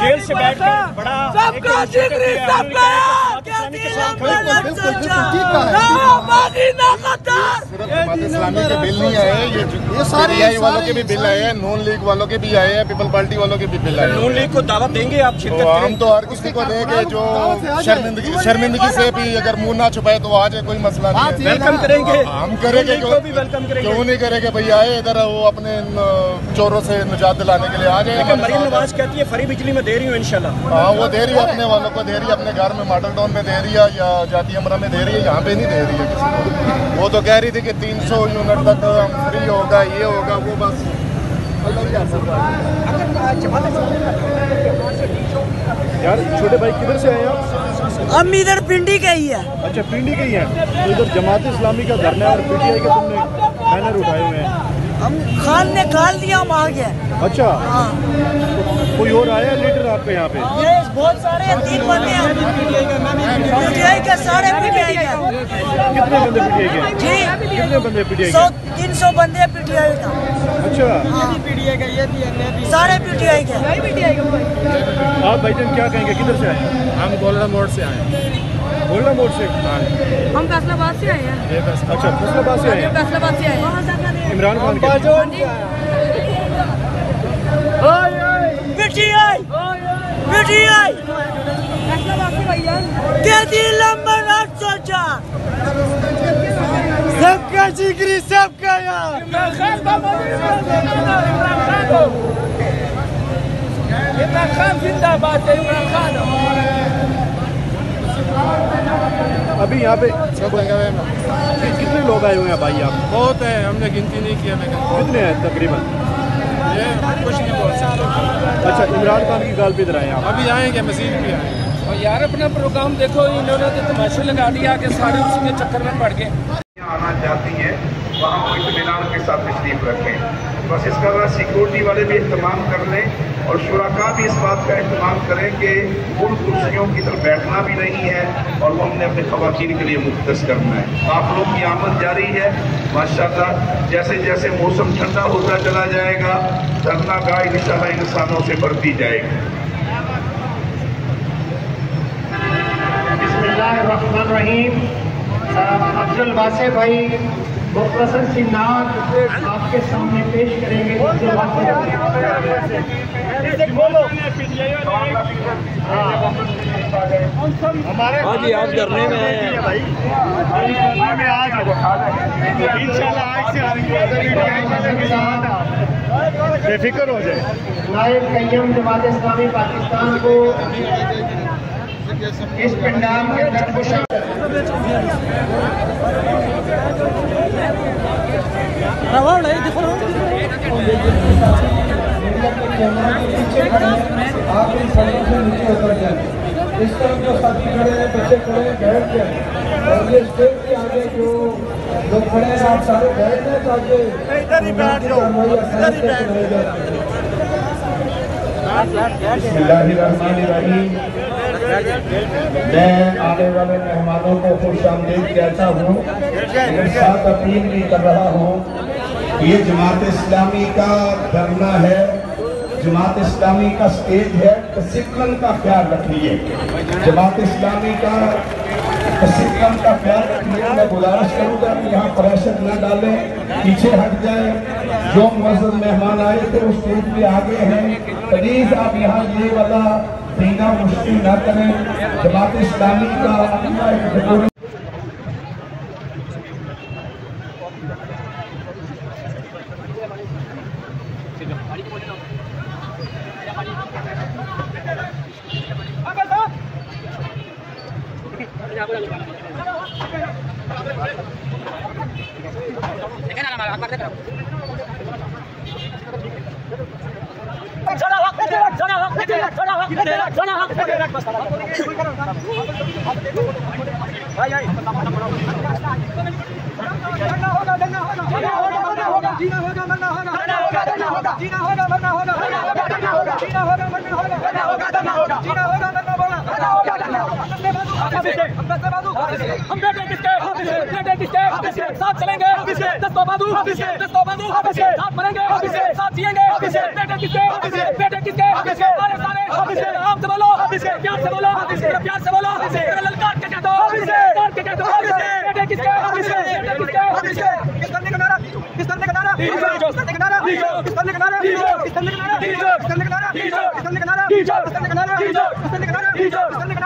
Jail से बैठकर बड़ा सबका ज़िक्र सबका इस्लामी के बिल नहीं आए ये सारे वालों के भी बिल आए हैं नून लीग वालों के भी आए हैं पीपल पार्टी वालों के भी बिल आए नून लीग को दावा देंगे आप तो हम तो हर किसी को देंगे जो शर्मिंदगी शर्मिंदगी से भी अगर मुँह ना छुपाए तो आ जाए कोई मसला नहीं वेलकम करेंगे हम करेंगे क्यों नहीं करेंगे भाई आए इधर वो अपने चोरों से निजात दिलाने के लिए आ जाए मरीम नवाज़ कहती है फरी बिजली में दे रही हूँ इंशाल्लाह हाँ वो दे रही है अपने वालों को, दे रही है अपने घर में, मॉडल टाउन में दे रही है। जाती अमरा में दे रही है यहाँ पे नहीं दे रही है किसी को। वो तो कह रही थी कि 300 यूनिट तक फ्री होगा ये होगा वो बस। यार छोटे भाई किधर से आए आप? हम इधर पिंडी के ही है। अच्छा पिंडी के ही हैं। तो इधर जमात इस्लामी का धरना और पीटीआई के तुमने बैनर उठाए हुए हैं। हम खान ने खाल दिया हम आ गए। अच्छा। हाँ। कोई और आया लीडर आपके यहाँ पे? ये बहुत सारे तीन बंदे हैं। पीटीआई के सारे पीटीआई के। कितने बंदे पीटीआई के? जी। कितने बंदे पीटीआई सौ के? तीन सौ बंदे पीटीआई का। अच्छा। सारे पीटीआई के। आप भाईजान क्या कहेंगे किधर से आए? हम गोल्डन मोड़ से आए। गोल्डा मोड़ से? हम फैसलाबाद से आए हैं। अच्छा फैसलाबाद से आए हैं? फैसलाबाद से आए हैं। इमरान खान के पीटीआई। के नंबर आठ सौ चार सबका जिक्री सबका यार। अभी यहाँ पे कितने लोग आए हुए हैं भाई आप? बहुत है हमने गिनती नहीं किया लेकिन कितने हैं तकरीबन? कुछ नहीं बोल सकते अच्छा इमरान खान की गाल पे इधर आए आप। अभी आएँगे मजीद भी आएँगे। और यार अपना प्रोग्राम देखो इन्होंने तो तमाशे लगा दिया कि सारे उसी के चक्कर में पड़ गए। आना चाहती है वहाँ वो इतमान के साथ तशरीफ़ रखें। बस इसका वजह सिक्योरिटी वाले भी अहतमाम कर लें और शुरा भी इस बात का अहतमाम करें कि उन कुर्सियों की तरफ़ बैठना भी नहीं है और वो हमने अपने खवातीन के लिए मुख्तस करना है। आप लोग की आमद जारी है। माशाल्लाह जैसे जैसे मौसम ठंडा होता चला जाएगा धरना गाह इंशाल्लाह इंसानों से बढ़ती जाएगी। बिस्मिल्लाहिर्रहमानिर्रहीम। अफजल वासे भाई मुखलसन सिंह नाथ आपके सामने पेश करेंगे। वासे हाँ? आज धरने में आए हैं। बेफिक्र हो जाए। नायब कय्यम जमात इस्लामी पाकिस्तान को इस पंडाल के अंदर खुश आप इन सड़कों से नीचे उतर जाए इस तरफ़ जो साथी खड़े हैं बच्चे खड़े हैं बैठ जाए और ये स्टेज के आगे जो लोग खड़े हैं आप सारे बैठ जाए ताकि इधर ही बैठ जाओ इधर ही बैठ बिस्मिल्लाहिर्रहमानिर्रहीम मैं आने वाले मेहमानों को खुश आमदीद कहता हूँ साथ अपील भी कर रहा हूँ ये जमात इस्लामी का धरना है, जमात इस्लामी का स्टेज है डिसिप्लिन का ख्याल रखिए। जमात इस्लामी का डिसिप्लिन का ख्याल रखिए। मैं गुजारिश करूँगा कि यहाँ प्रेशर न डालें, पीछे हट जाए। जो मौजूद मेहमान आए थे उस स्टेज पे आगे हैं। प्लीज़ आप यहाँ ये वाला देना मुश्किल न करें। जमात इस्लामी का एक डेकोरेशन हम बेटे किसके हम बेटे किसके साथ चलेंगे। दस्तों बांधू दस्तों बांधू साथ मरेंगे साथ जिएँगे बेटे किसके? बेटे किसके? सारे सारे से बोलो प्यार से बोलो प्यार से बोलो ललकार के कह दो ललकार के कह दो बेटे किसके बेटे किसके किस करने का नारा किस करने का नारा किस करने का नारा किस करने का नारा किस करने का नारा किस करने का नारा किस करने का नारा किस करने का नारा किस करने का नारा किस करने का नारा किस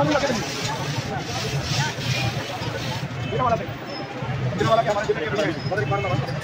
पानी लगे मेरा वाला मेरा वाला क्या हमारे जितने के बड़े मारना बस